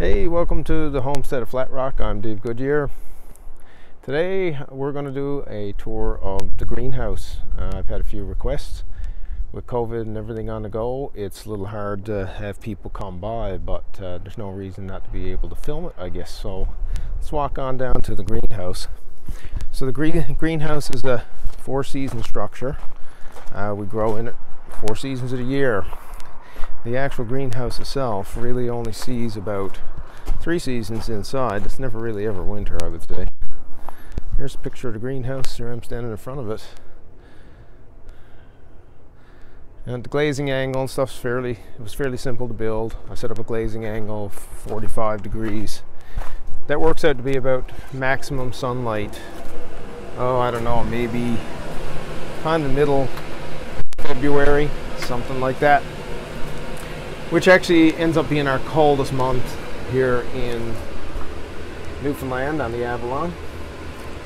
Hey, welcome to the homestead of Flat Rock. I'm Dave Goodyear. Today we're going to do a tour of the greenhouse. Uh, I've had a few requests. With COVID and everything on the go, it's a little hard to have people come by, but uh, there's no reason not to be able to film it, I guess. So let's walk on down to the greenhouse. So the green, greenhouse is a four season structure. Uh, we grow in it four seasons of the year the actual greenhouse itself really only sees about three seasons inside. It's never really ever winter, I would say. Here's a picture of the greenhouse. Here I'm standing in front of it. And the glazing angle and stuff's fairly, it was fairly simple to build. I set up a glazing angle of 45 degrees. That works out to be about maximum sunlight. Oh, I don't know, maybe kind of middle February, something like that which actually ends up being our coldest month here in Newfoundland on the Avalon.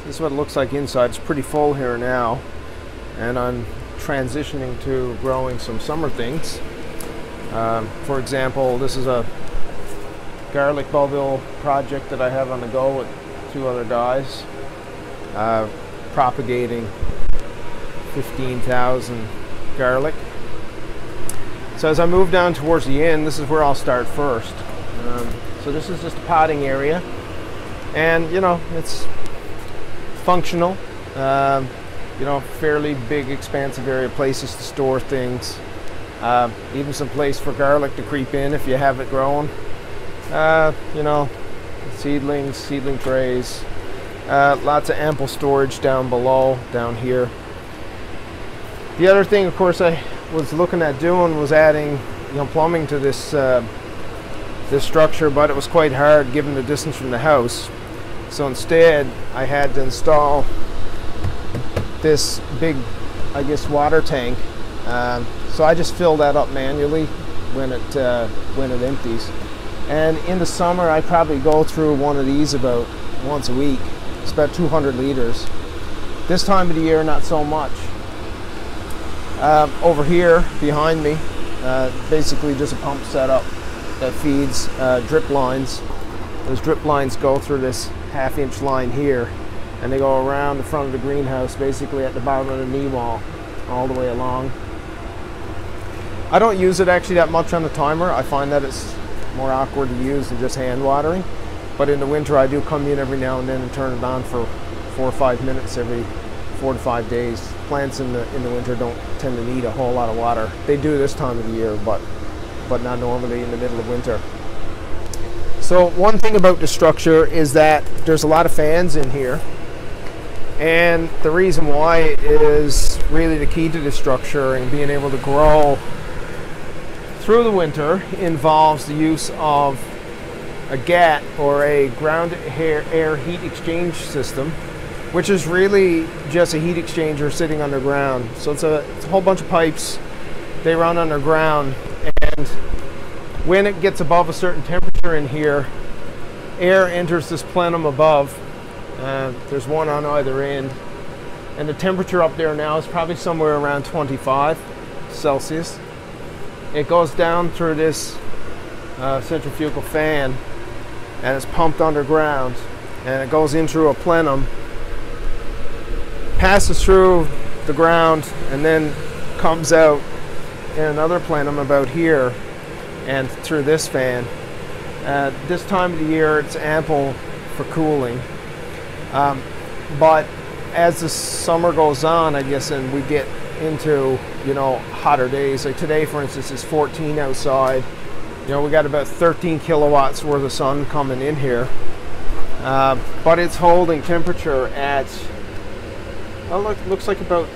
This is what it looks like inside. It's pretty full here now, and I'm transitioning to growing some summer things. Um, for example, this is a garlic bulbil project that I have on the go with two other guys, uh, propagating 15,000 garlic. So as I move down towards the end, this is where I'll start first. Um, so this is just a potting area. And, you know, it's functional. Um, you know, fairly big, expansive area, places to store things. Uh, even some place for garlic to creep in if you have it growing. Uh, you know, seedlings, seedling trays. Uh, lots of ample storage down below, down here. The other thing, of course, I was looking at doing was adding you know plumbing to this uh, this structure but it was quite hard given the distance from the house. So instead I had to install this big I guess water tank. Um, so I just fill that up manually when it uh, when it empties. And in the summer I probably go through one of these about once a week. It's about 200 liters. This time of the year not so much uh, over here behind me, uh, basically just a pump setup that feeds uh, drip lines. Those drip lines go through this half inch line here and they go around the front of the greenhouse basically at the bottom of the knee wall all the way along. I don't use it actually that much on the timer. I find that it's more awkward to use than just hand watering. But in the winter I do come in every now and then and turn it on for four or five minutes every four to five days. Plants in the in the winter don't tend to need a whole lot of water. They do this time of the year, but but not normally in the middle of winter. So one thing about the structure is that there's a lot of fans in here. And the reason why is really the key to the structure and being able to grow through the winter involves the use of a GAHT or a ground air, air heat exchange system which is really just a heat exchanger sitting underground. So it's a, it's a whole bunch of pipes. They run underground, and when it gets above a certain temperature in here, air enters this plenum above. Uh, there's one on either end, and the temperature up there now is probably somewhere around 25 Celsius. It goes down through this uh, centrifugal fan, and it's pumped underground, and it goes in through a plenum passes through the ground and then comes out in another plenum about here and through this fan. Uh, this time of the year it's ample for cooling. Um, but as the summer goes on, I guess, and we get into, you know, hotter days, like today, for instance, it's 14 outside. You know, we got about 13 kilowatts worth of sun coming in here. Uh, but it's holding temperature at well, look, looks like about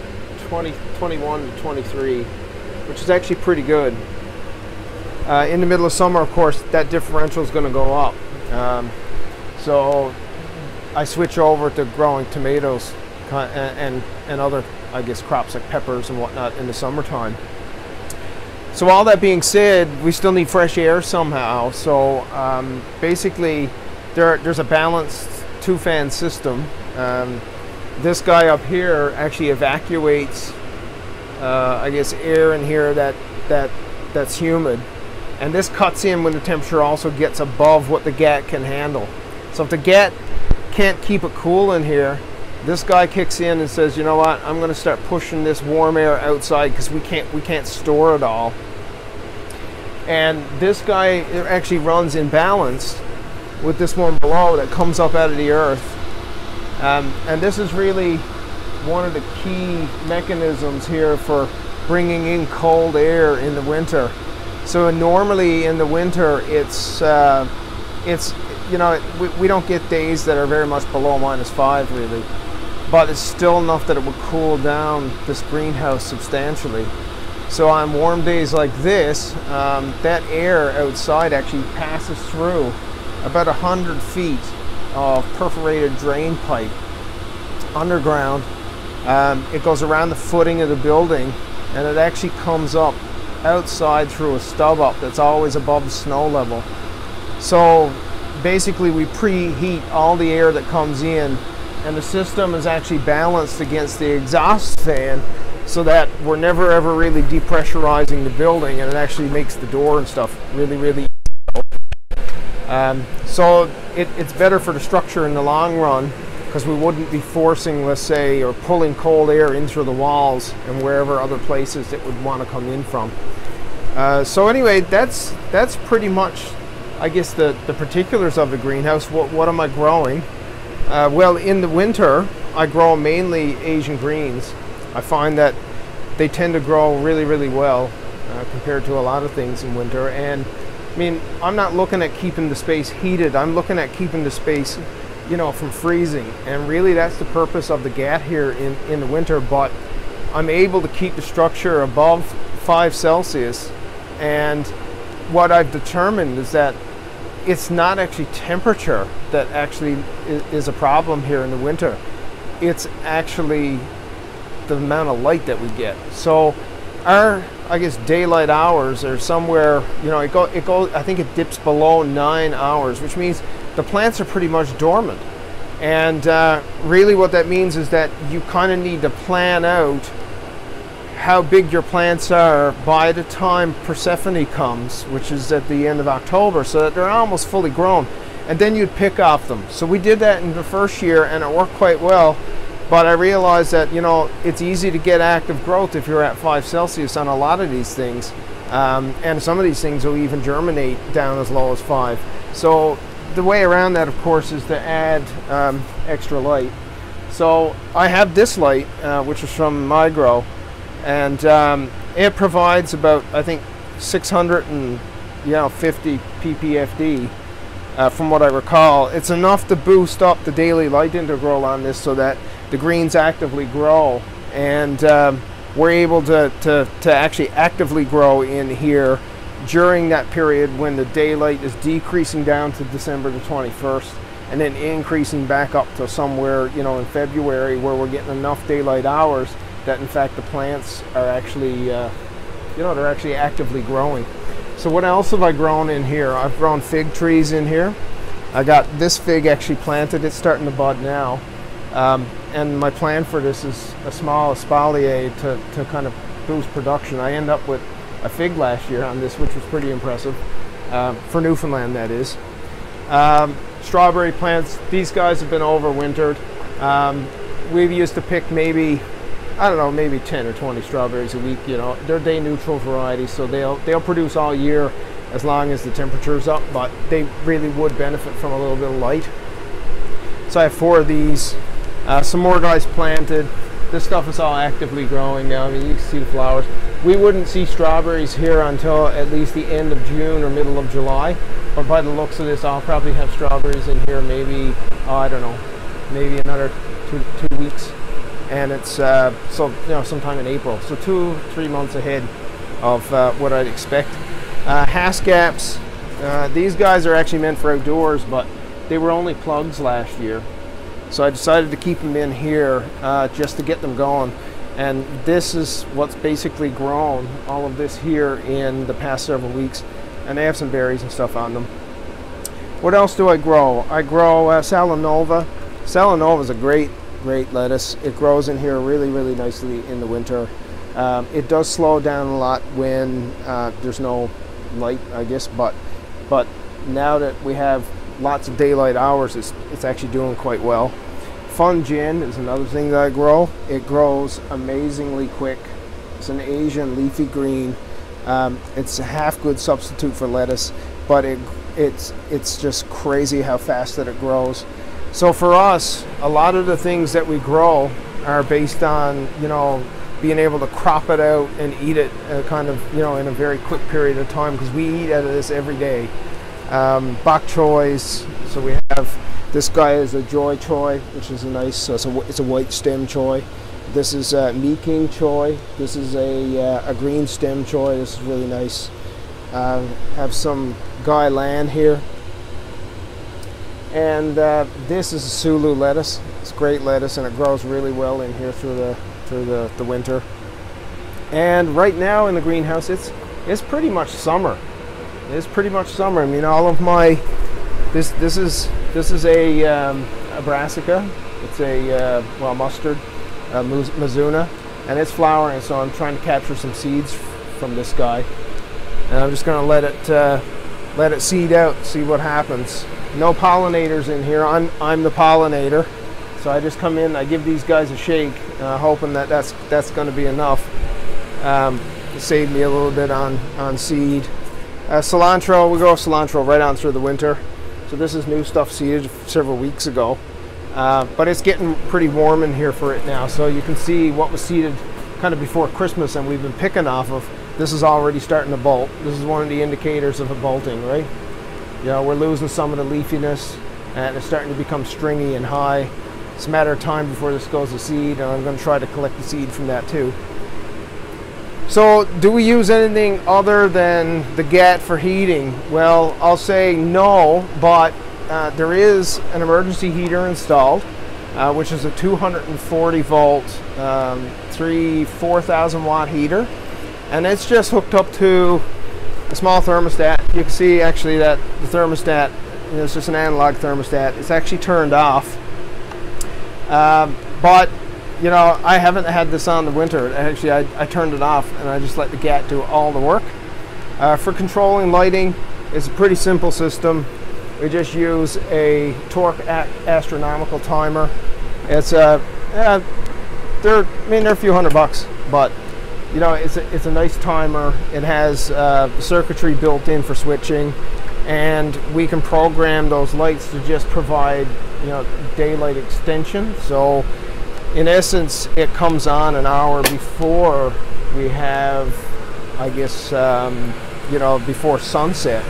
20, 21 to 23, which is actually pretty good. Uh, in the middle of summer, of course, that differential is going to go up. Um, so I switch over to growing tomatoes and, and, and other, I guess, crops like peppers and whatnot in the summertime. So all that being said, we still need fresh air somehow. So um, basically, there, there's a balanced two-fan system. Um, this guy up here actually evacuates, uh, I guess, air in here that that that's humid, And this cuts in when the temperature also gets above what the GAHT can handle. So if the GAHT can't keep it cool in here, this guy kicks in and says, you know what, I'm going to start pushing this warm air outside because we can't, we can't store it all. And this guy actually runs in balance with this one below that comes up out of the earth. Um, and this is really one of the key mechanisms here for bringing in cold air in the winter. So normally in the winter, it's uh, it's you know we, we don't get days that are very much below minus five really, but it's still enough that it will cool down this greenhouse substantially. So on warm days like this, um, that air outside actually passes through about a 100 feet of perforated drain pipe underground. Um, it goes around the footing of the building and it actually comes up outside through a stub up that's always above the snow level. So basically we preheat all the air that comes in and the system is actually balanced against the exhaust fan so that we're never ever really depressurizing the building and it actually makes the door and stuff really really um, so it, it's better for the structure in the long run because we wouldn't be forcing, let's say, or pulling cold air in through the walls and wherever other places it would want to come in from. Uh, so anyway, that's that's pretty much, I guess, the, the particulars of the greenhouse. What, what am I growing? Uh, well, in the winter, I grow mainly Asian greens. I find that they tend to grow really, really well uh, compared to a lot of things in winter. And I mean, I'm not looking at keeping the space heated. I'm looking at keeping the space you know, from freezing. And really that's the purpose of the GAHT here in, in the winter, but I'm able to keep the structure above 5 Celsius. And what I've determined is that it's not actually temperature that actually is a problem here in the winter. It's actually the amount of light that we get. So our, I guess, daylight hours are somewhere, you know, it go, it goes, I think it dips below nine hours, which means the plants are pretty much dormant. And uh, really what that means is that you kind of need to plan out how big your plants are by the time Persephone comes, which is at the end of October, so that they're almost fully grown. And then you'd pick off them. So we did that in the first year and it worked quite well. But I realized that, you know, it's easy to get active growth if you're at 5 Celsius on a lot of these things. Um, and some of these things will even germinate down as low as 5. So the way around that, of course, is to add um, extra light. So I have this light, uh, which is from Migro, and um, it provides about, I think, 650 ppfd. Uh, from what I recall, it's enough to boost up the daily light integral on this so that the greens actively grow, and um, we're able to, to, to actually actively grow in here during that period when the daylight is decreasing down to December the 21st and then increasing back up to somewhere, you know, in February where we're getting enough daylight hours that in fact the plants are actually, uh, you know, they're actually actively growing. So what else have I grown in here? I've grown fig trees in here. I got this fig actually planted. It's starting to bud now. Um, and my plan for this is a small espalier to, to kind of boost production. I end up with a fig last year on this, which was pretty impressive. Uh, for Newfoundland, that is. Um, strawberry plants, these guys have been overwintered. Um, we've used to pick maybe, I don't know, maybe 10 or 20 strawberries a week. You know, they're day neutral varieties, so they'll, they'll produce all year as long as the temperature's up, but they really would benefit from a little bit of light. So I have four of these. Uh, some more guys planted. This stuff is all actively growing now. I mean, you can see the flowers we wouldn't see strawberries here until at least the end of June or middle of July. But by the looks of this, I'll probably have strawberries in here maybe, oh, I don't know, maybe another two, two weeks. And it's, uh, so, you know, sometime in April. So two, three months ahead of uh, what I'd expect. Uh, Haskaps, uh, these guys are actually meant for outdoors, but they were only plugs last year. So I decided to keep them in here uh, just to get them going. And this is what's basically grown, all of this here in the past several weeks. And they have some berries and stuff on them. What else do I grow? I grow uh, Salanova. Salanova is a great, great lettuce. It grows in here really, really nicely in the winter. Um, it does slow down a lot when uh, there's no light, I guess. But but now that we have lots of daylight hours, it's it's actually doing quite well. Fun Jen is another thing that I grow. It grows amazingly quick. It's an Asian leafy green. Um, it's a half good substitute for lettuce, but it it's it's just crazy how fast that it grows. So for us, a lot of the things that we grow are based on you know being able to crop it out and eat it uh, kind of you know in a very quick period of time because we eat out of this every day. Um, bok choys, so we have this guy is a Joi Choi, which is a nice, it's, a, it's a white stem choy. This is uh, Mei Qing Choi. This is a, uh, a green stem choy. This is really nice. Uh, have some gai lan here. And uh, this is a Sulu lettuce. It's great lettuce and it grows really well in here through the through the, the winter. And right now in the greenhouse, it's it's pretty much summer. It's pretty much summer. I mean, all of my this this is this is a, um, a brassica. It's a uh, well mustard, uh, Mizuna, and it's flowering. So I'm trying to capture some seeds from this guy, and I'm just going to let it uh, let it seed out, see what happens. No pollinators in here. I'm I'm the pollinator. So I just come in, I give these guys a shake, uh, hoping that that's that's going to be enough um, to save me a little bit on on seed. Uh, cilantro, we grow cilantro right on through the winter. So this is new stuff seeded several weeks ago, uh, but it's getting pretty warm in here for it now. So you can see what was seeded kind of before Christmas, and we've been picking off of. This is already starting to bolt. This is one of the indicators of a bolting, right? You know, we're losing some of the leafiness, and it's starting to become stringy and high. It's a matter of time before this goes to seed, and I'm going to try to collect the seed from that too. So, do we use anything other than the GAHT for heating? Well, I'll say no, but uh, there is an emergency heater installed, uh, which is a 240 volt, um, three 4,000 watt heater, and it's just hooked up to a small thermostat. You can see actually that the thermostat it's just an analog thermostat. It's actually turned off um, but you know, I haven't had this on the winter. Actually, I, I, turned it off and I just let the GAHT do all the work. Uh, for controlling lighting, it's a pretty simple system. We just use a Tork astronomical timer. It's a, uh, they're, I mean, they're a few hundred bucks, but you know, it's a, it's a nice timer. It has uh, circuitry built in for switching, and we can program those lights to just provide you know daylight extension so in essence it comes on an hour before we have I guess um, you know before sunset.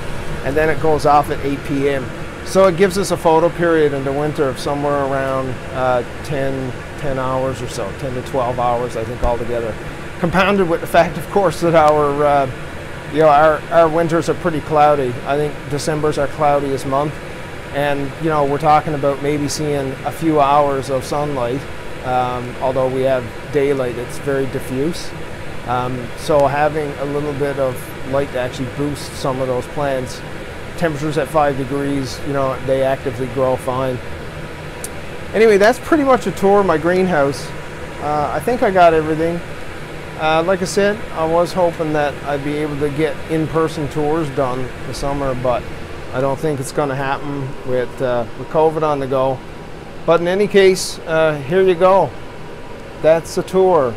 And then it goes off at 8 p.m. so it gives us a photo period in the winter of somewhere around uh, 10 10 hours or so 10 to 12 hours I think altogether. Compounded with the fact of course that our uh, you know our, our winters are pretty cloudy. I think December's our cloudiest month. And you know we're talking about maybe seeing a few hours of sunlight um, although we have daylight it's very diffuse. Um, so having a little bit of light to actually boost some of those plants temperatures at five degrees you know they actively grow fine. Anyway that's pretty much a tour of my greenhouse. Uh, I think I got everything. Uh, like I said I was hoping that I'd be able to get in-person tours done this summer but I don't think it's going to happen with, uh, with COVID on the go. But in any case, uh, here you go. That's a tour.